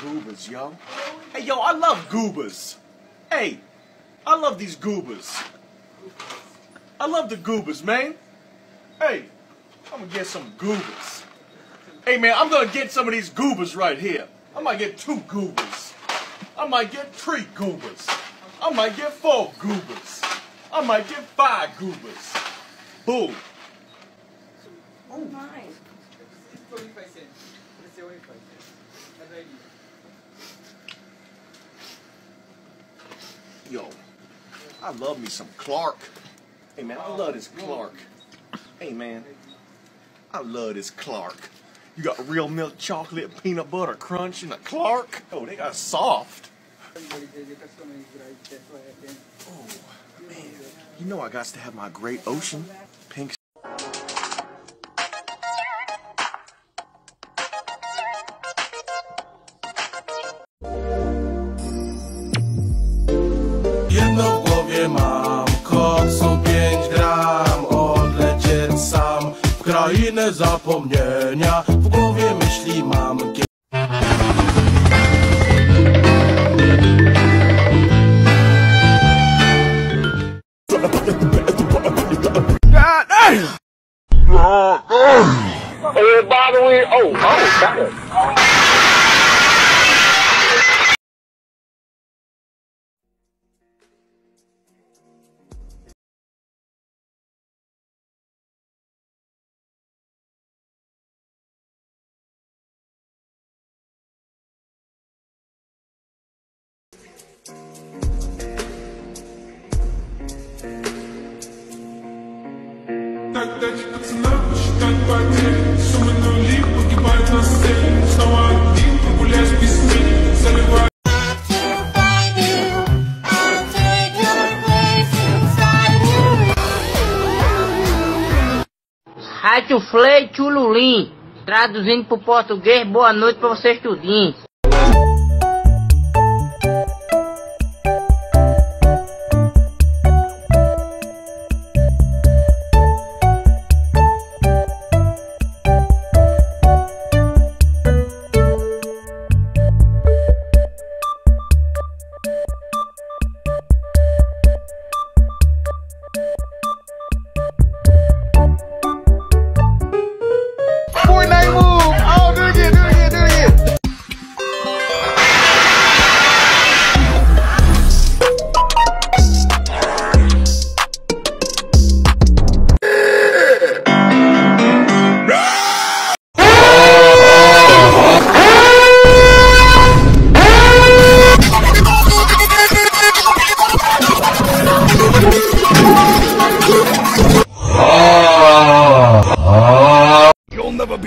goobers, yo. Hey, yo, I love goobers. Hey, I love these goobers. I love the goobers, man. Hey, I'm gonna get some goobers. Hey, man, I'm gonna get some of these goobers right here. I might get two goobers. I might get three goobers. I might get four goobers. I might get five goobers. Boom. Oh my. Yo, I love me some Clark. Hey man, I love this Clark. Hey man, I love this Clark. You got real milk chocolate, peanut butter crunch, and a Clark. Oh, they got soft. Oh man, you know I got to have my Great Ocean pink. sobie mam Koksu pięć gram Odlecieć sam W krainę zapomnienia W głowie myśli mam God, Oh, by the Rádio Flei Tchululim, traduzindo para o português, boa noite para vocês tudinhos.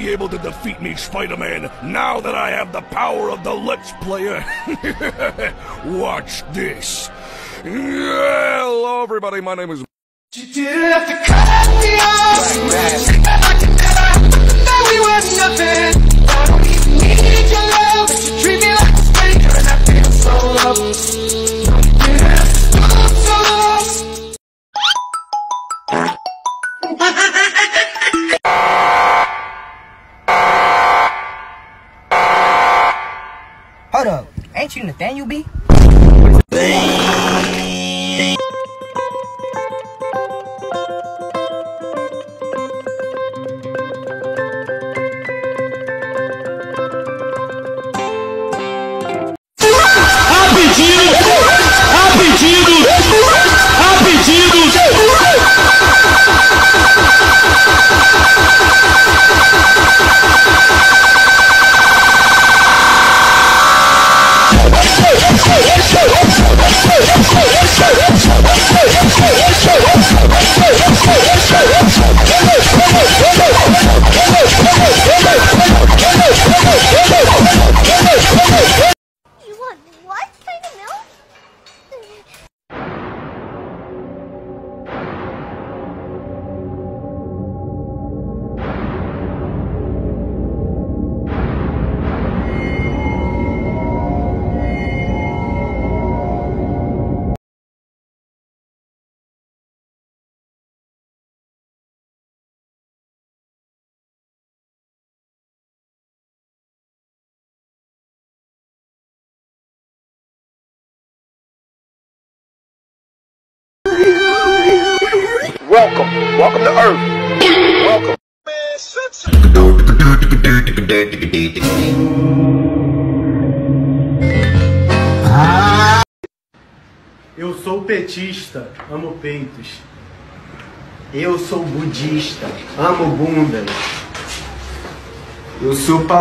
Be able to defeat me, Spider-Man, now that I have the power of the Let's Player. Watch this. Hello, everybody, my name is... Hold up, ain't you Nathaniel B? You want what you Nathaniel milk? Welcome. Welcome to Earth. Welcome. Eu sou petista, amo peitos. Eu sou budista, amo bundas. Eu sou paulista.